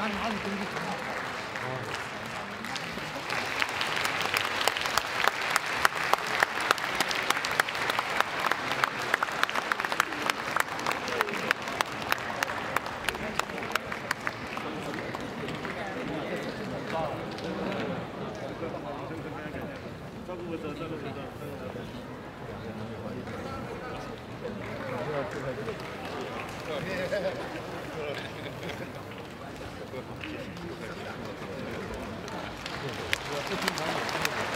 나는你무 공. 这平台也是。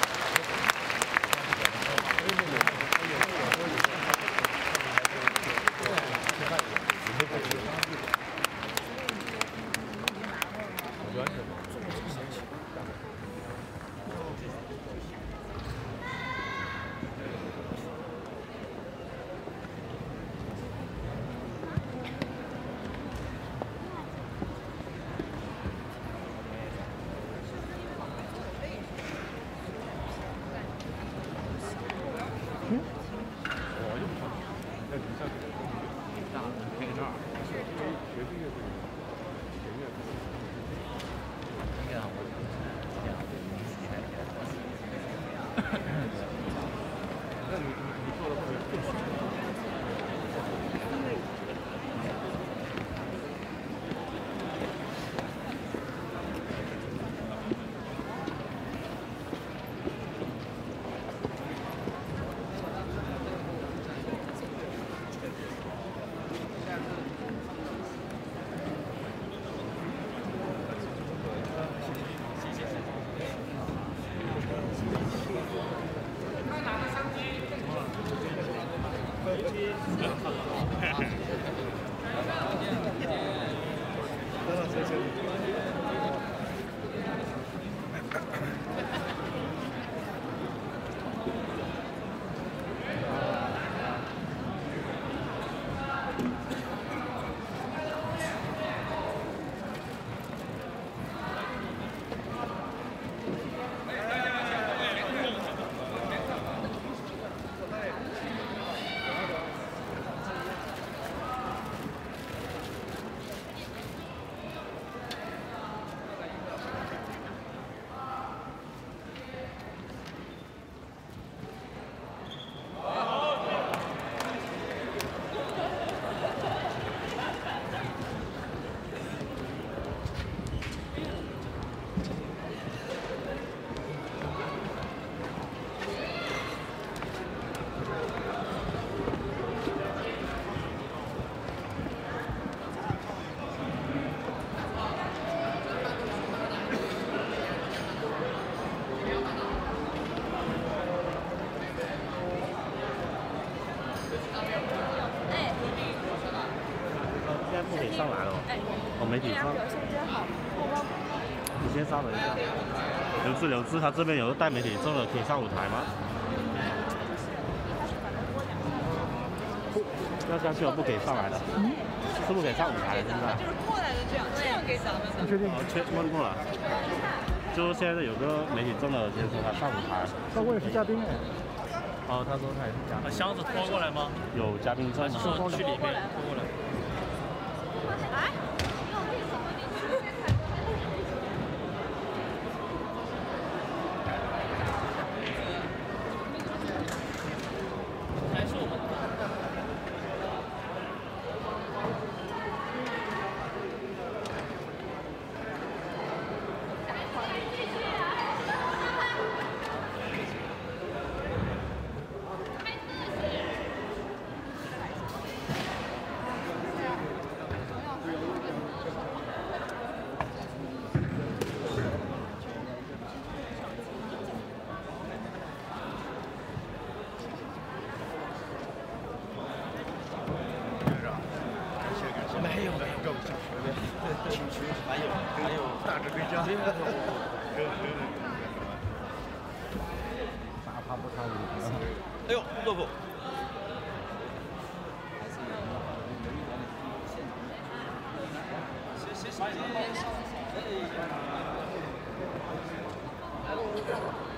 上来了，我媒体上。你先稍等一下。刘志，刘志，他这边有个带媒体证的，可以上舞台吗？要下去了，不可以上来的。是不可以上舞台的，现在。就是过来的这样，这样给咱们的。确定？确问过了。就现在有个媒体证的先生，他上舞台。他我也是嘉宾哎。哦，他说他也是嘉宾。把箱子拖过来吗？有嘉宾证吗？说去里面拖过来。来，你有病，Thank you.